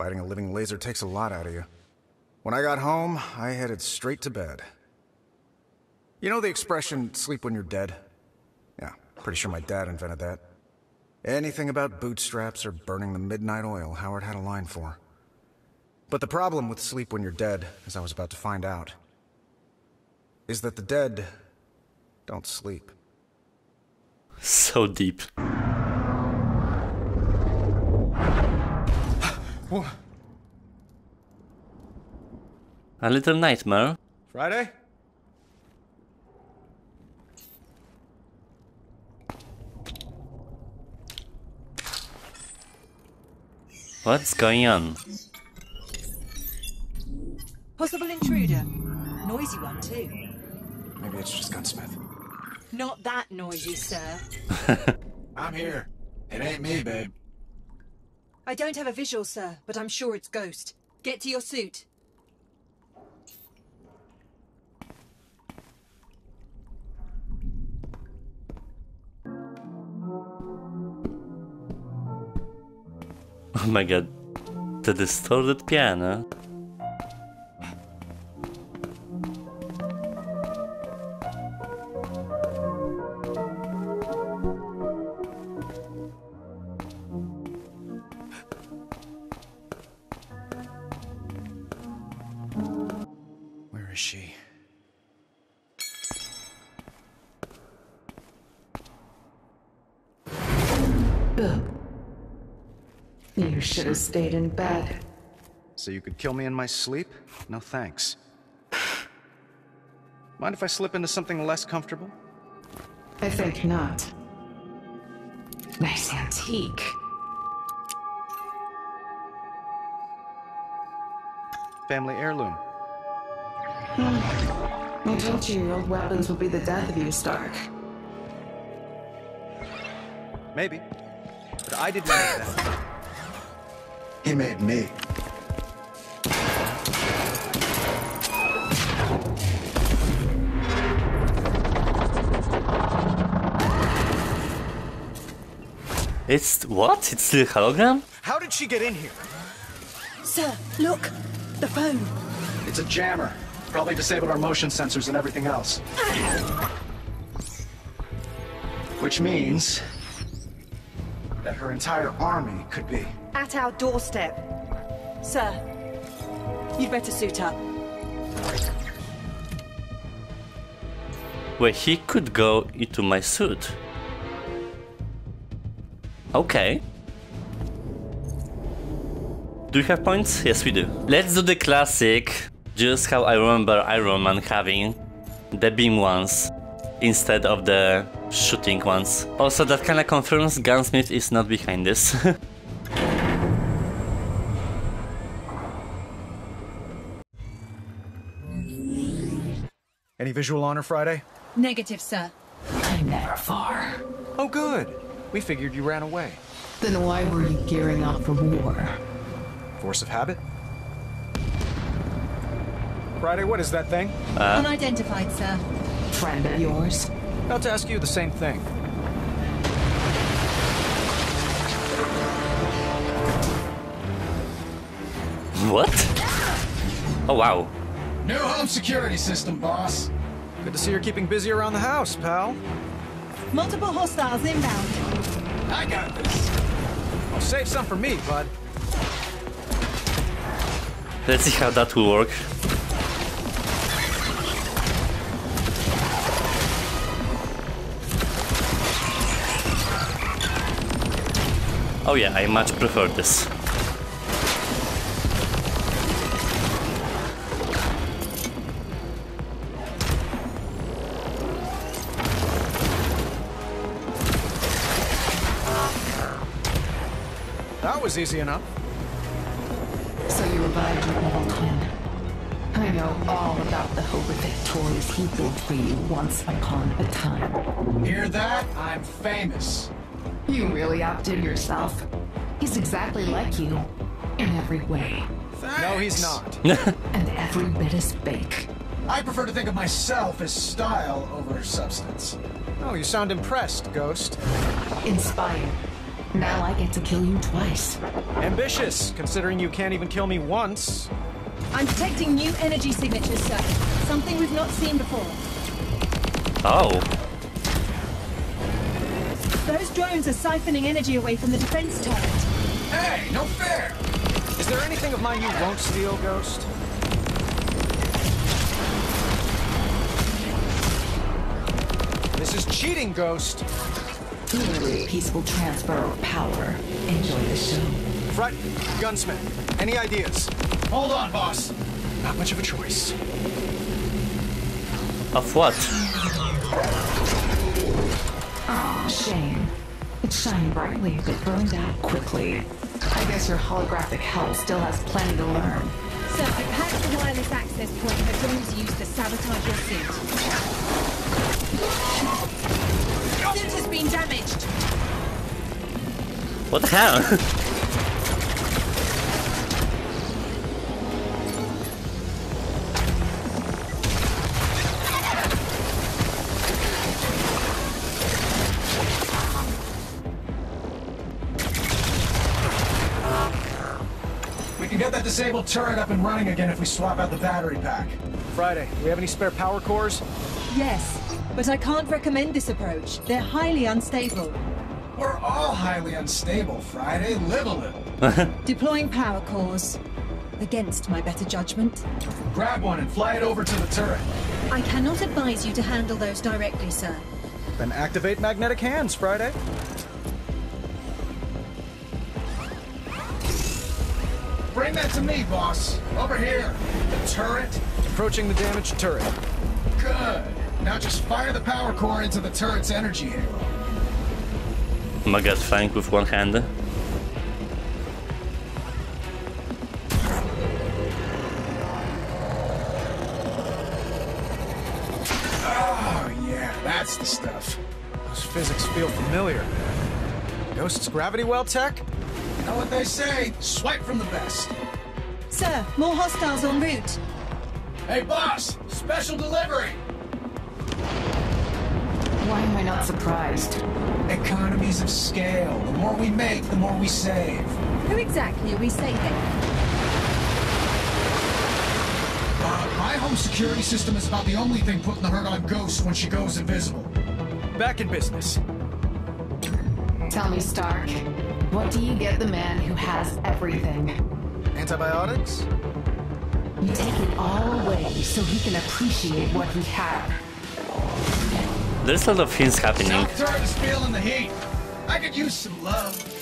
Fighting a living laser takes a lot out of you. When I got home, I headed straight to bed. You know the expression, sleep when you're dead? Yeah, pretty sure my dad invented that. Anything about bootstraps or burning the midnight oil, Howard had a line for. But the problem with sleep when you're dead, as I was about to find out, is that the dead don't sleep. So deep. A little nightmare. Friday? What's going on? Possible intruder. Noisy one, too. Maybe it's just Gunsmith. Not that noisy, sir. I'm here. It ain't me, babe. I don't have a visual, sir, but I'm sure it's Ghost. Get to your suit. Oh my god. The distorted piano. Where is she? You should have stayed in bed. So you could kill me in my sleep? No thanks. Mind if I slip into something less comfortable? I think not. Nice antique. Family heirloom. I told you your old weapons would be the death of you, Stark. Maybe. But I didn't make that. He made me. It's what? It's still hologram? How did she get in here? Sir, look! The phone! It's a jammer. Probably disabled our motion sensors and everything else. Which means that her entire army could be. At our doorstep. Sir, you'd better suit up. Wait, he could go into my suit. Okay. Do we have points? Yes, we do. Let's do the classic, just how I remember Iron Man having the beam ones instead of the shooting ones. Also, that kinda confirms Gunsmith is not behind this. Any visual on her Friday? Negative, sir. I'm never far. Oh, good. We figured you ran away. Then why were you gearing up for war? Force of habit? Friday, what is that thing? Uh. Unidentified, sir. Friend of yours? About to ask you the same thing. what? Oh wow. New home security system, boss. Good to see you're keeping busy around the house, pal. Multiple hostiles inbound. I got this. Well, save some for me, bud. Let's see how that will work. Oh yeah, I much prefer this. That was easy enough. So you revived your evil twin. I know all about the horrific toys he built for you once upon a time. Hear that? I'm famous. You really outdid yourself. He's exactly like you. In every way. No, he's not. And every bit as fake. I prefer to think of myself as style over substance. Oh, you sound impressed, Ghost. Inspired. Now I get to kill you twice. Ambitious, considering you can't even kill me once. I'm detecting new energy signatures, sir. Something we've not seen before. Oh, Those drones are siphoning energy away from the defense turret. Hey, no fair! Is there anything of mine you won't steal, Ghost? This is cheating, Ghost. Merely peaceful transfer of power. Enjoy the show. Front, gunsmith. Any ideas? Hold on, boss. Not much of a choice. of what? Aw, shame. It shined brightly, but burned out quickly. I guess your holographic hell still has plenty to learn. So I've hacked the wireless access point the drones used to sabotage your suit. Suit has been damaged. What the hell? disabled turret up and running again if we swap out the battery pack. Friday, do we have any spare power cores? Yes, but I can't recommend this approach. They're highly unstable. We're all highly unstable, Friday. Live a little. Deploying power cores. Against my better judgment. Grab one and fly it over to the turret. I cannot advise you to handle those directly, sir. Then activate magnetic hands, Friday. Bring that to me, boss. Over here. The turret. Approaching the damaged turret. Good. Now just fire the power core into the turret's energy halo. Mega flank with one hand. Eh? Oh, yeah, that's the stuff. Those physics feel familiar. Ghost's gravity well tech? You know what they say? Swipe from the best. Sir, more hostiles en route. Hey, boss! Special delivery! Why am I not surprised? Economies of scale. The more we make, the more we save. Who exactly are we saving? Uh, my home security system is about the only thing putting the hurt on a Ghost when she goes invisible. Back in business. Tell me, Stark, what do you get the man who has everything? Antibiotics? You take it all away so he can appreciate what he had. There's a lot of things happening. South turret is feeling the heat. I could use some love.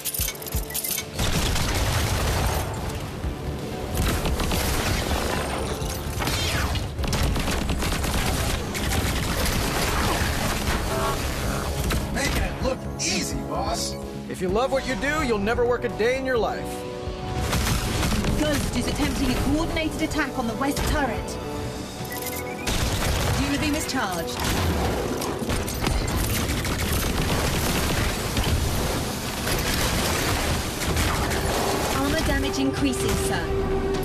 If you love what you do, you'll never work a day in your life. Ghost is attempting a coordinated attack on the west turret. Unibeam is charged. Armor damage increasing, sir.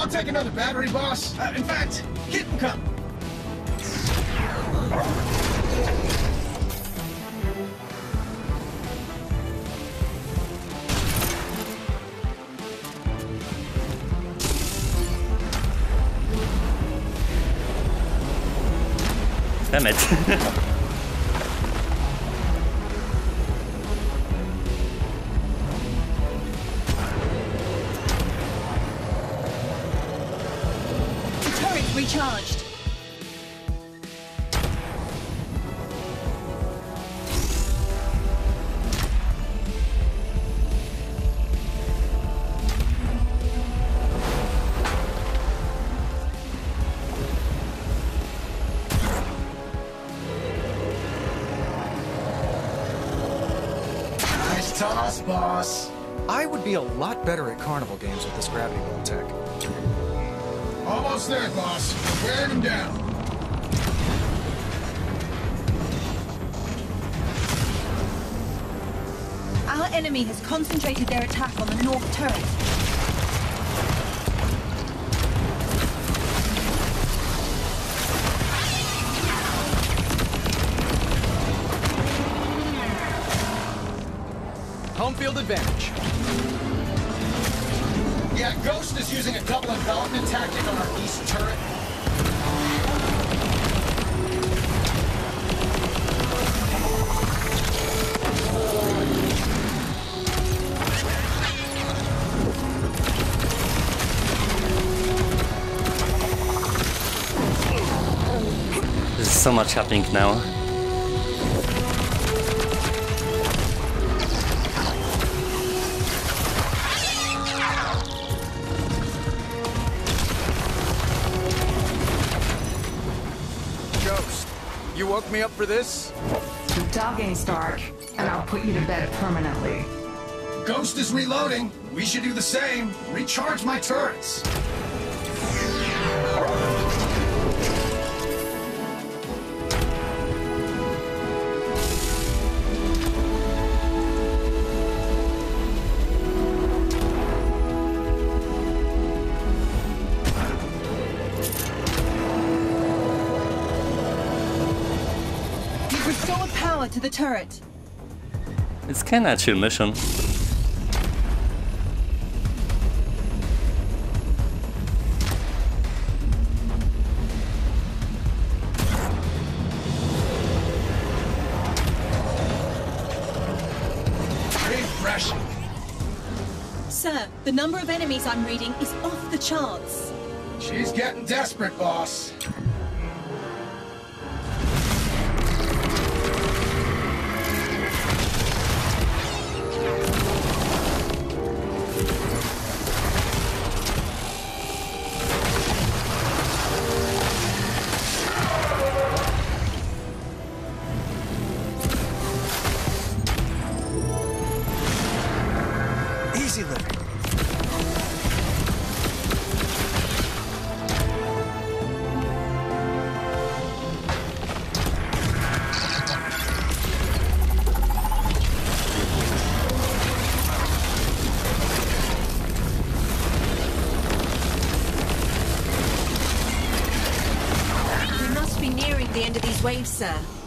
I'll take another battery, boss. Uh, in fact, keep them coming. Damn it. recharged. Almost there, boss. We're wearing him down. Our enemy has concentrated their attack on the north turret. Home field advantage. Yeah, Ghost is using a double envelopment tactic on our east turret. There's so much happening now. You woke me up for this? Keep talking, Stark, and I'll put you to bed permanently. Ghost is reloading. We should do the same. Recharge my turrets. Power to the turret. It's kinda a chill mission. Refreshing. Sir, the number of enemies I'm reading is off the charts. She's getting desperate, boss. Waves, sir.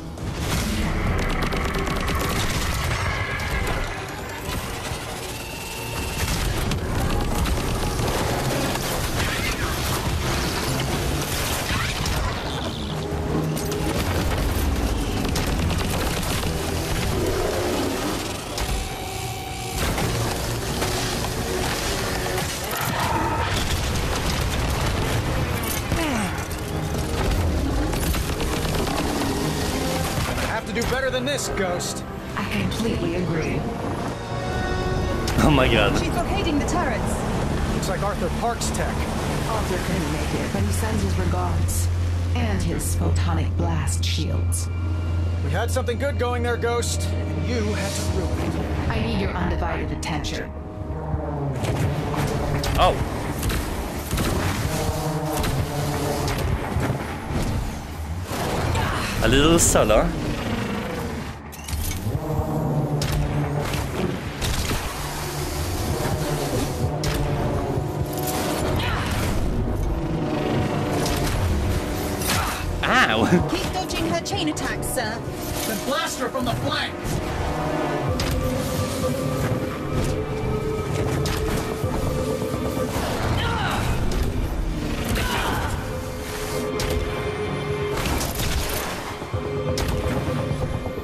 This, Ghost. I completely agree. Oh my god. She's blockading the turrets. Looks like Arthur Parks' tech. Arthur couldn't make it, but he sends his regards. And his photonic blast shields. We had something good going there, Ghost, and you had to ruin it. I need your undivided attention. Oh. A little solar. Ow! Keep dodging her chain attacks, sir. Then blast her from the flank.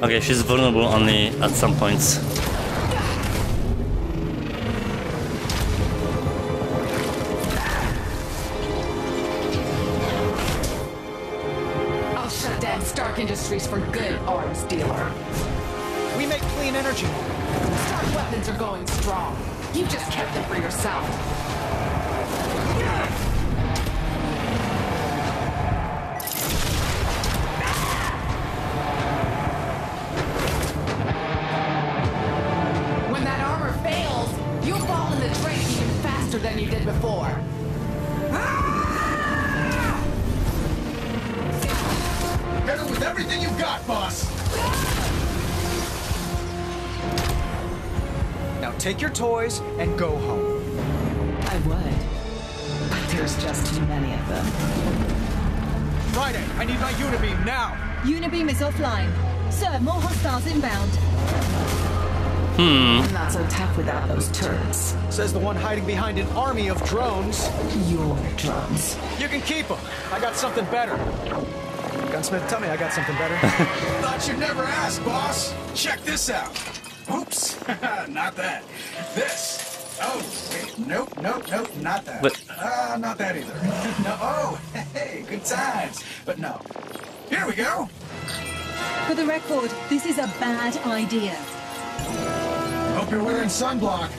Okay, she's vulnerable only at some points. We energy. Stark weapons are going strong. You just kept them for yourself. Take your toys and go home. I would. But there's just too many of them. Friday, I need my Unibeam now! Unibeam is offline. Sir, more hostiles inbound. I'm not so tough without those turrets. Says the one hiding behind an army of drones. Your drones. You can keep them. I got something better. Gunsmith, tell me I got something better. Thought you'd never ask, boss. Check this out. Oops, not that. This. Oh, wait, nope, nope, nope, not that. But- Uh, not that either. no, oh, hey, good times. But no. Here we go. For the record, this is a bad idea. Hope you're wearing sunblock.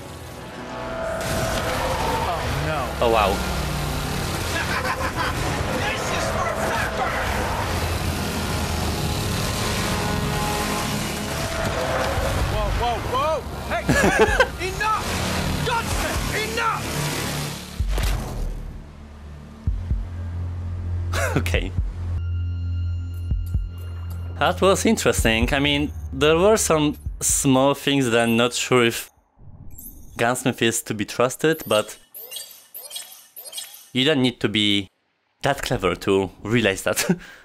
oh no. Oh wow. Whoa, whoa! Hey, enough! Enough! okay. That was interesting. I mean, there were some small things that I'm not sure if Gunsmith is to be trusted, but you don't need to be that clever to realize that.